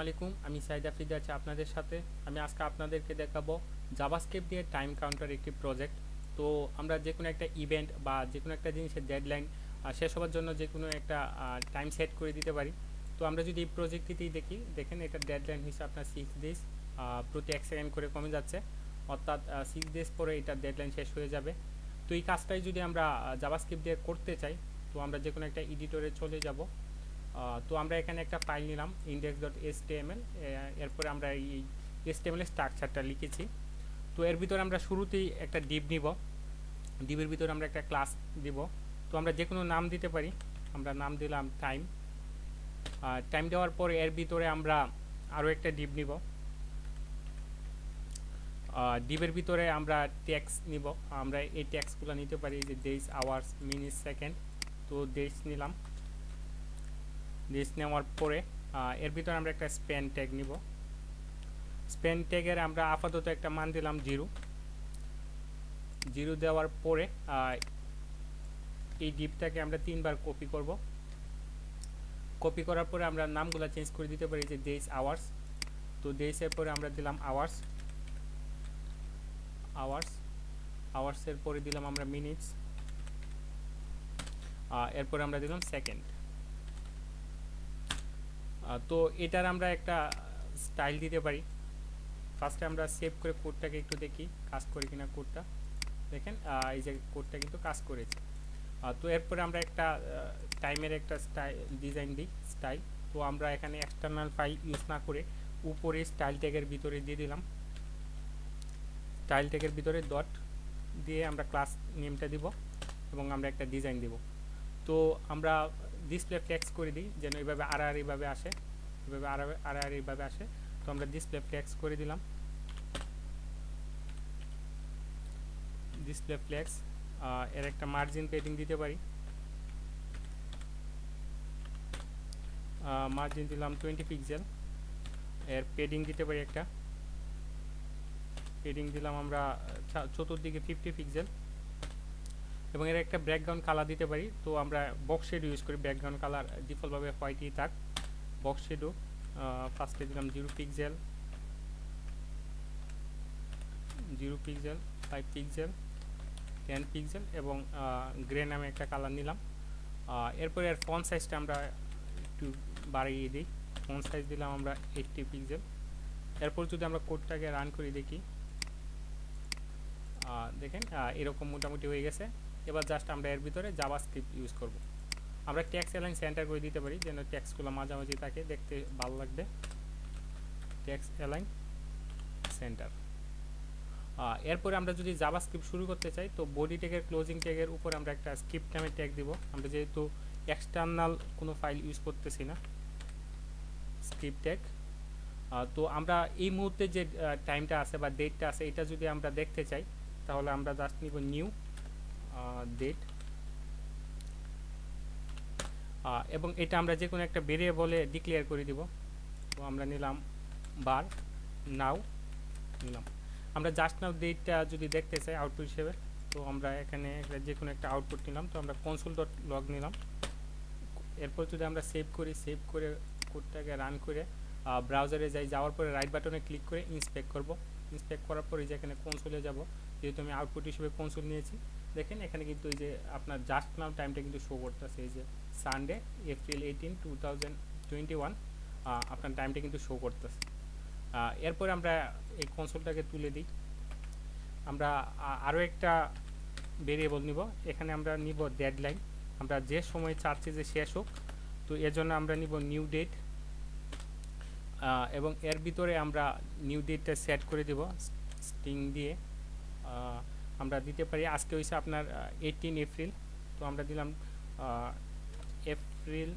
আলাইকুম, আমি সাইদ আফ্রিদি আছি আপনাদের সাথে। আমি আজকে আপনাদেরকে দেখাবো জাভাস্ক্রিপ্ট দিয়ে টাইম কাউন্টার একটি প্রজেক্ট তো আমরা যে কোনো একটা ইভেন্ট বা যে কোনো একটা জিনিসের ডেডলাইন শেষ হওয়ার জন্য যে কোনো একটা টাইম সেট করে দিতে পারি। তো আমরা যদি এই প্রজেক্টটিতেই দেখি, দেখেন এটা ডেডলাইন হিসেবে আপনার সিক্স ডেজ প্রতি এক সেকেন্ড করে কমে যাচ্ছে। অর্থাৎ সিক্স ডেজ পরে এটা ডেডলাইন শেষ হয়ে যাবে। তো এই কাজটাই যদি আমরা জাভাস্ক্রিপ্ট দিয়ে করতে চাই, তো আমরা যে কোনো একটা এডিটরে চলে যাব। তো আমরা এখানে একটা ফাইল নিলাম ইন্ডেক্স ডট এস এরপরে আমরা এই এস টি স্ট্রাকচারটা লিখেছি। তো এর ভিতরে আমরা শুরুতেই একটা ডিপ নিব। ডিপের ভিতরে আমরা একটা ক্লাস দিব। তো আমরা যে কোনো নাম দিতে পারি। আমরা নাম দিলাম টাইম টাইম দেওয়ার পর এর ভিতরে আমরা আরও একটা ডিপ নিব। ডিপের ভিতরে আমরা ট্যাক্স নিব। আমরা এই ট্যাক্সগুলো নিতে পারি যে ডেজ আওয়ার্স মিনিট সেকেন্ড তো ডেজ নিলাম। ডেজ নেওয়ার পরে এর ভিতরে আমরা একটা স্প্যান ট্যাগ নিব। স্প্যান ট্যাগের আমরা আপাতত একটা মান দিলাম জিরো। জিরো দেওয়ার পরে এই ডিপটাকে আমরা তিনবার কপি করব। কপি করার পরে আমরা নামগুলো চেঞ্জ করে দিতে পারি যে ডেজ আওয়ার্স তো ডেজের পরে আমরা দিলাম আওয়ার্স আওয়ার্স আওয়ার্সের পরে দিলাম আমরা মিনিটস এরপরে আমরা দিলাম সেকেন্ড তো এটার আমরা একটা স্টাইল দিতে পারি। ফার্স্টে আমরা সেভ করে কোডটাকে একটু দেখি, কাজ করে কিনা কোডটা দেখেন এই যে কোডটা কিন্তু কাজ করেছে। তো এরপরে আমরা একটা টাইমের একটা স্টাইল ডিজাইন দিই স্টাইল তো আমরা এখানে এক্সটার্নাল ফাইল ইউজ না করে উপরে স্টাইল ট্যাগের ভিতরে দিয়ে দিলাম। স্টাইল ট্যাগের ভিতরে ডট দিয়ে আমরা ক্লাস নেমটা দিব এবং আমরা একটা ডিজাইন দিব। তো আমরা ডিসপ্লে ফ্লেক্স করে দিই, যেন এইভাবে আড়াআড়ি এইভাবে আসে, এভাবে আড়া- আড়াআড়ি এইভাবে আসে। তো আমরা ডিসপ্লে ফ্লেক্স করে দিলাম। ডিসপ্লে ফ্লেক্স এর একটা মার্জিন পেডিং দিতে পারি। মার্জিন দিলাম টোয়েন্টি পিক্সেল এর পেডিং দিতে পারি একটা। পেডিং দিলাম আমরা চতুর্দিকে ফিফটি পিক্সেল এবং এর একটা ব্যাকগ্রাউন্ড কালার দিতে পারি। তো আমরা বক্স শেড ইউজ করি। ব্যাকগ্রাউন্ড কালার ডিফল্টভাবে হোয়াইটই থাক। বক্স শেডও ফার্স্টে দিলাম zero pixel zero pixel five pixel ten pixel এবং গ্রে নামে একটা কালার নিলাম। এরপরে এর ফোন সাইজটা আমরা একটু বাড়িয়ে দিই। ফোন সাইজ দিলাম আমরা এইটটি পিক্সেল এরপর যদি আমরা কোডটাকে রান করি দেখি। দেখেন এরকম মোটামুটি হয়ে গেছে। এবার জাস্ট আমরা এর ভিতরে জাভাস্ক্রিপ্ট ইউজ করব। আমরা ট্যাক্স অ্যালাইন সেন্টার করে দিতে পারি, যেন ট্যাক্সগুলো মাঝামাঝি থাকে, দেখতে ভালো লাগবে। ট্যাক্স অ্যালাইন সেন্টার এরপরে আমরা যদি জাভাস্ক্রিপ্ট শুরু করতে চাই, তো বডি ট্যাগের ক্লোজিং ট্যাগের উপর আমরা একটা স্ক্রিপ্ট নামে ট্যাগ দিব। আমরা যেহেতু এক্সটার্নাল কোনো ফাইল ইউজ করতেছি না স্ক্রিপ্ট ট্যাগ তো আমরা এই মুহূর্তে যে টাইমটা আছে বা ডেটটা আছে, এটা যদি আমরা দেখতে চাই, তাহলে আমরা জাস্ট নিব নিউ ডেট এবং এটা আমরা যে কোনো একটা ভেরিয়েবলে ডিক্লেয়ার করে দিব। তো আমরা নিলাম বার নাও নিলাম। আমরা জাস্ট নাও ডেটটা যদি দেখতে চাই আউটপুট হিসেবে, তো আমরা এখানে যে কোনো একটা আউটপুট নিলাম। তো আমরা কনসোল ডট লগ নিলাম। এরপর যদি আমরা সেভ করি সেভ করে কোডটাকে রান করে ব্রাউজারে যাই, যাওয়ার পরে রাইট বাটনে ক্লিক করে ইন্সপেক্ট করব। ইন্সপেক্ট করার পরে যে এখানে কনসোলে যাব, যেহেতু আমি আউটপুট হিসেবে কনসোল নিয়েছি দেখেন, এখানে কিন্তু এই যে আপনার জাস্ট নাও টাইমটা কিন্তু শো করতেছে, এই যে Sunday April eighteen two thousand twenty one আপনার টাইমটা কিন্তু শো করতেছে। এরপরে আমরা এই কনসোলটাকে তুলে দিই। আমরা আরও একটা ভেরিয়েবল নিব। এখানে আমরা নিব ডেডলাইন আমরা যে সময় চাচ্ছি যে শেষ হোক, তো এর জন্য আমরা নিব নিউ ডেট এবং এর ভিতরে আমরা নিউ ডেটটা সেট করে দেব স্টিং দিয়ে। আমরা দিতে পারি। আজকে হয়েছে আপনার এইটিন এপ্রিল তো আমরা দিলাম এপ্রিল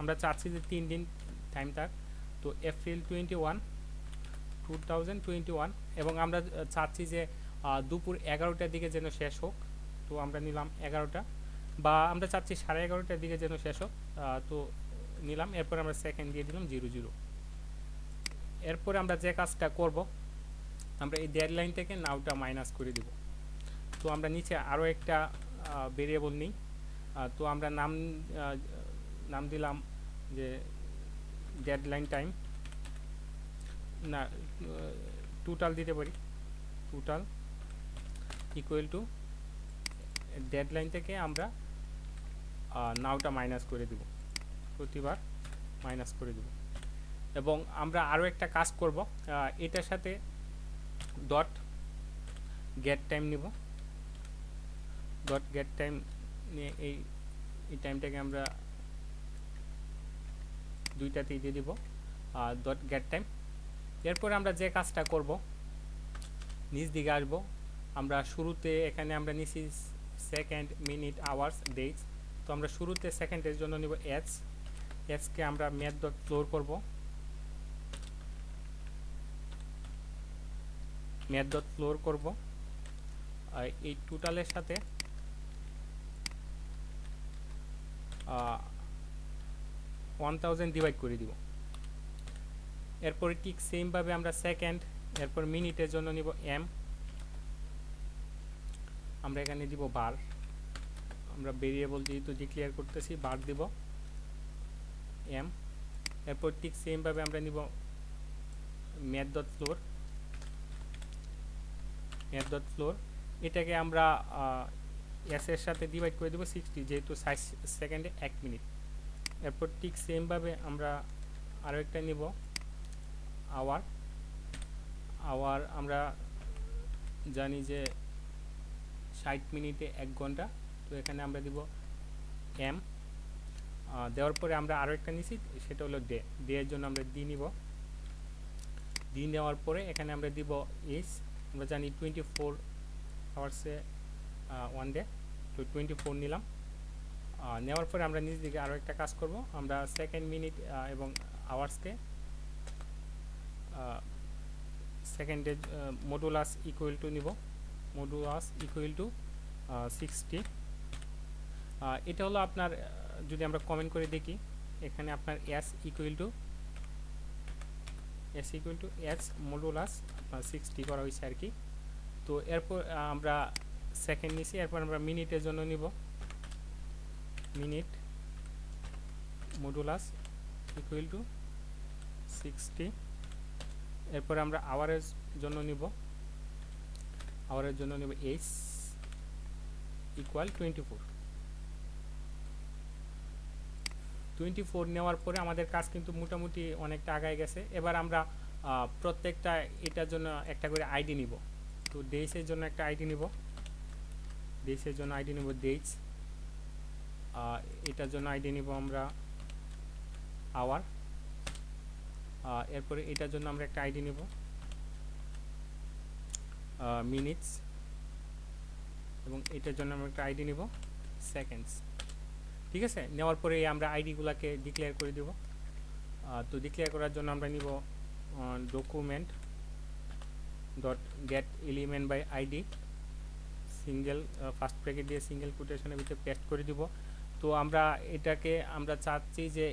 আমরা চাচ্ছি যে তিন দিন টাইম থাক তো April twenty one two thousand twenty one এবং আমরা চাচ্ছি যে দুপুর এগারোটার দিকে যেন শেষ হোক। তো আমরা নিলাম এগারোটা বা আমরা চাচ্ছি সাড়ে এগারোটার দিকে যেন শেষ হোক। তো নিলাম, এরপর আমরা সেকেন্ড দিয়ে দিলাম জিরো জিরো এরপরে আমরা যে কাজটা করব, আমরা এই ডেডলাইন থেকে নাওটা মাইনাস করে দিব। তো আমরা নিচে আরও একটা ভেরিয়েবল নিই। তো আমরা নাম নাম দিলাম যে ডেডলাইন টাইম না টোটাল দিতে পারি। টোটাল ইকুয়াল টু ডেডলাইন থেকে আমরা নাওটা মাইনাস করে দিব। প্রতিবার মাইনাস করে দিব। এবং আমরা আরও একটা কাজ করব এটার সাথে ডট গেট টাইম নিব। ডট গেট টাইম এই এই টাইমটাকে আমরা দুইটাতেই দিয়ে দিব। আর ডট গেট টাইম এরপরে আমরা যে কাজটা করব, নিচ দিকে আসব। আমরা শুরুতে এখানে আমরা নিছি সেকেন্ড মিনিট আওয়ার্স ডেজ তো আমরা শুরুতে সেকেন্ডের জন্য নিব এচ এচকে আমরা ম্যাথ ডট ফ্লোর করব। ম্যাথ ডট ফ্লোর করব। এই টোটালের সাথে ওয়ান থাউজেন্ড ডিভাইড করে দিব। এরপরে ঠিক সেমভাবে আমরা সেকেন্ড এরপর মিনিটের জন্য নিব এম আমরা এখানে দিব বার আমরা ভেরিয়েবল যেহেতু ডিক্লেয়ার করতেছি বার দিব এম এরপর ঠিক সেমভাবে আমরা নিব math dot floor math dot floor এটাকে আমরা এস এর সাথে ডিভাইড করে দেবো সিক্সটি যেহেতু ষাট সেকেন্ডে এক মিনিট এরপর ঠিক সেমভাবে আমরা আরও একটা নিব আওয়ার আওয়ার আমরা জানি যে ষাট মিনিটে এক ঘণ্টা, তো এখানে আমরা দিব এম দেওয়ার পরে আমরা আরও একটা নিছি, সেটা হলো ডে ডে এর জন্য আমরা ডি নিব। ডি নেওয়ার পরে এখানে আমরা দিব ইস আমরা জানি টোয়েন্টি ফোর আওয়ার্সে ওয়ান ডে তো টোয়েন্টি ফোর নিলাম। নেওয়ার পরে আমরা নিজ দিকে আরও একটা কাজ করব। আমরা সেকেন্ড মিনিট এবং আওয়ার্সকে সেকেন্ডের মডুলাস ইকুয়াল টু নিব। মডুলাস ইকুয়াল টু সিক্সটি এটা হলো আপনার যদি আমরা কমেন্ট করে দেখি, এখানে আপনার s equal to s equal to s modulus sixty করা হয়েছে আর কি। তো এরপর আমরা সেকেন্ড নিছি, এরপর আমরা মিনিটের জন্য নিব। Minute modulus equal to sixty এরপর আমরা আওয়ারের জন্য নিব। আওয়ারের জন্য নিব H equal twenty four twenty four নেওয়ার পরে আমাদের কাজ কিন্তু মোটামুটি অনেকটা আগায় গেছে। এবার আমরা প্রত্যেকটা এটার জন্য একটা করে আইডি নিব। তো ডেইসের জন্য একটা আইডি নিব। ডেইসের জন্য আইডি নিব ডেইস এটার জন্য আইডি নিব আমরা আওয়ার এরপরে এটার জন্য আমরা একটা আইডি নিব মিনিটস এবং এটার জন্য আমরা একটা আইডি নিব সেকেন্ডস ঠিক আছে? নেওয়ার পরে আমরা আইডিগুলোকে ডিক্লেয়ার করে দেব তো ডিক্লেয়ার করার জন্য আমরা নিব document dot get element by ID single first bracket দিয়ে সিঙ্গেল কোটেশনের ভিতরে পেস্ট করে দিব। তো আমরা এটাকে, আমরা চাচ্ছি যে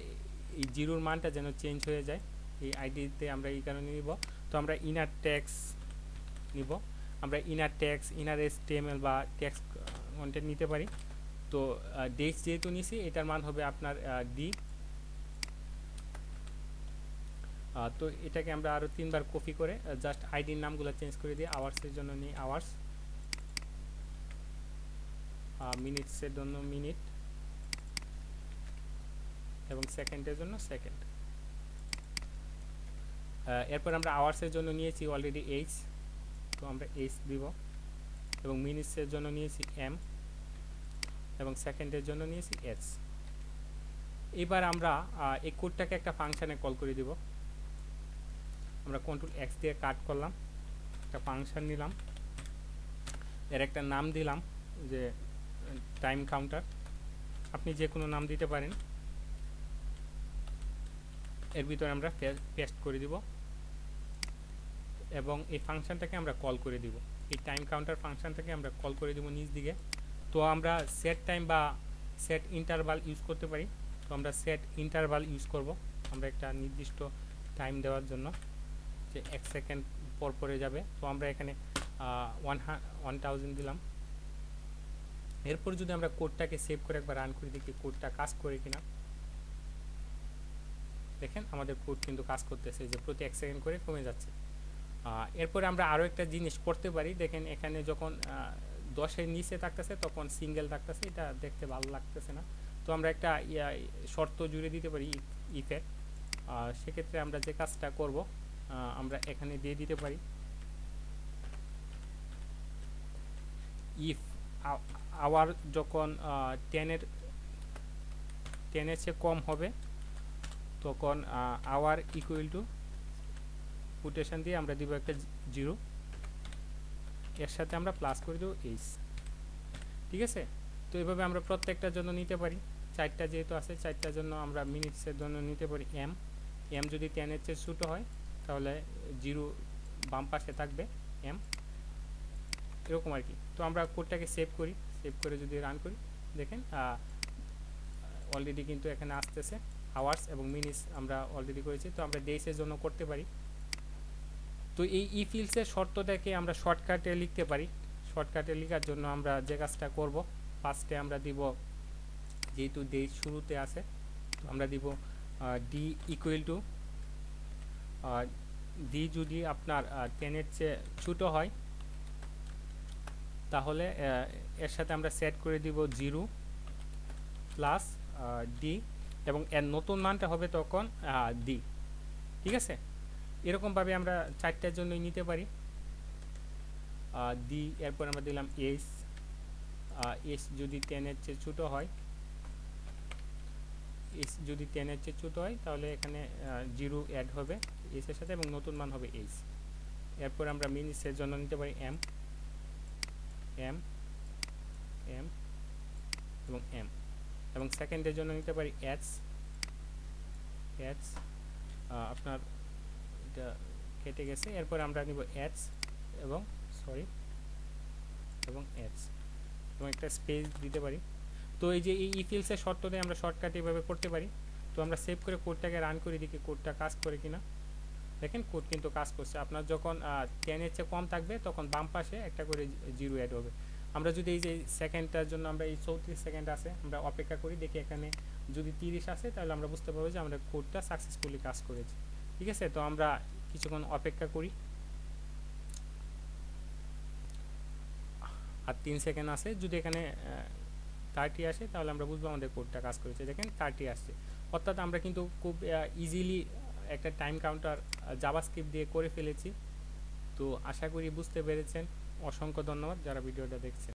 এই জিরোর মানটা যেন চেঞ্জ হয়ে যায়। এই আইডিতে আমরা এই কারণে নিব। তো আমরা ইনার ট্যাক্স নিব। আমরা ইনার ট্যাক্স ইনার এসটিএমএল বা ট্যাক্স কন্টেন্ট নিতে পারি। তো ডেট যেহেতু নিছি, এটার মান হবে আপনার ডি তো এটাকে আমরা আরও তিনবার কপি করে জাস্ট আইডির নামগুলো চেঞ্জ করে দিই আওয়ার্সের জন্য নিই আওয়ার্স মিনিটসের জন্য মিনিট এবং সেকেন্ডের জন্য সেকেন্ড এরপর আমরা আওয়ার্সের জন্য নিয়েছি অলরেডি এইচ তো আমরা এইচ দিব। এবং মিনিটসের জন্য নিয়েছি এম এবং সেকেন্ডের জন্য নিয়েছি এস এবার আমরা এই কোডটাকে একটা ফাংশানে কল করে দিব। আমরা কন্ট্রোল এক্স দিয়ে কাট করলাম। একটা ফাংশন নিলাম। এর একটা নাম দিলাম যে টাইম কাউন্টার আপনি যে কোনো নাম দিতে পারেন। এর ভিতরে আমরা পেস্ট করে দিব। এবং এই ফাংশনটাকে আমরা কল করে দিব। এই টাইম কাউন্টার ফাংশনটাকে আমরা কল করে দিব নিচ দিকে। তো আমরা সেট টাইম বা সেট ইন্টারভাল ইউজ করতে পারি। তো আমরা সেট ইন্টারভাল ইউজ করব। আমরা একটা নির্দিষ্ট টাইম দেওয়ার জন্য যে এক সেকেন্ড পর পরে যাবে। তো আমরা এখানে ওয়ান ওয়ান থাউজেন্ড দিলাম। এরপর যদি আমরা কোডটাকে সেভ করে একবার রান করে, দেখি কোডটা কাজ করে কিনা। দেখেন আমাদের কোড কিন্তু কাজ করতেছে যে প্রতি এক সেকেন্ড করে কমে যাচ্ছে। এরপরে আমরা আরও একটা জিনিস করতে পারি। দেখেন এখানে যখন দশের নিচে থাকতেছে, তখন সিঙ্গেল থাকতেছে। এটা দেখতে ভালো লাগতেছে না। তো আমরা একটা শর্ত জুড়ে দিতে পারি ইফের। সেক্ষেত্রে আমরা যে কাজটা করব আমরা এখানে দিয়ে দিতে পারি। ইফ আওয়ার যখন টেনের টেনের চেয়ে কম হবে, তখন আওয়ার ইকুয়াল টু কোটেশন দিয়ে আমরা দিব একটা জিরো এর সাথে আমরা প্লাস করে দেবো এইচ ঠিক আছে? তো এভাবে আমরা প্রত্যেকটার জন্য নিতে পারি। চারটা যেহেতু আছে, চারটার জন্য আমরা মিনিটসের জন্য নিতে পারি এম এম যদি টেনের চেয়ে ছোটো হয়, তাহলে জিরো বাম পাশে থাকবে এম এরকম আর কি। তো আমরা কোডটাকে সেভ করি সেভ করে যদি রান করি, দেখেন অলরেডি কিন্তু এখানে আসতেছে আওয়ার্স এবং মিনিটস আমরা অলরেডি করেছি, তো আমরা ডেইসের জন্য করতে পারি। তো এই ই ফিল্ডসের শর্তটাকে আমরা শর্টকাটে লিখতে পারি। শর্টকাটে লেখার জন্য আমরা যে কাজটা করব ফার্স্টে আমরা দিব, যেহেতু ডে শুরুতে আছে, তো আমরা দিব ডি ইকুয়াল টু ডি যদি আপনার টেনের চেয়ে ছোটো হয় তাহলে এর সাথে আমরা সেট করে দিব জিরো প্লাস ডি এবং এর নতুন মানটা হবে তখন ডি ঠিক আছে? এরকমভাবে আমরা চারটার জন্যই নিতে পারি। ডি এরপর আমরা দিলাম এস এস যদি টেনের চেয়ে ছোটো হয় এস যদি টেনের চেয়ে ছোটো হয়, তাহলে এখানে জিরো অ্যাড হবে এসের সাথে এবং নতুন মান হবে এইচ এরপর আমরা মিনিটসের জন্য নিতে পারি এম এম এম এবং এম এবং সেকেন্ডের জন্য নিতে পারি এচ এচ আপনার এটা কেটে গেছে। এরপর আমরা নিব এচ এবং সরি এবং এচ এবং একটা স্পেস দিতে পারি। তো এই যে এই ইফিলসের শর্তটাই আমরা শর্টকাট এভাবে করতে পারি। তো আমরা সেভ করে কোডটাকে রান করে দেখি কোডটা কাজ করে কিনা। দেখেন কোড কিন্তু কাজ করছে। আপনার যখন টেনের চেয়ে কম থাকবে, তখন বাম পাশে একটা করে জিরো অ্যাড হবে। আমরা যদি এই যে সেকেন্ডটার জন্য আমরা এই চৌত্রিশ সেকেন্ড আছে, আমরা অপেক্ষা করি, দেখি এখানে যদি তিরিশ আসে, তাহলে আমরা বুঝতে পারব যে আমরা কোডটা সাকসেসফুলি কাজ করেছি। ঠিক আছে? তো আমরা কিছুক্ষণ অপেক্ষা করি। আর তিন সেকেন্ড আছে যদি এখানে থার্টি আসে, তাহলে আমরা বুঝব আমাদের কোডটা কাজ করেছে। দেখেন থার্টি আসছে। অর্থাৎ আমরা কিন্তু খুব ইজিলি একটা টাইম কাউন্টার জাভাস্ক্রিপ্ট দিয়ে করে ফেলেছি। তো আশা করি বুঝতে পেরেছেন। অসংখ্য ধন্যবাদ যারা ভিডিওটা দেখছেন।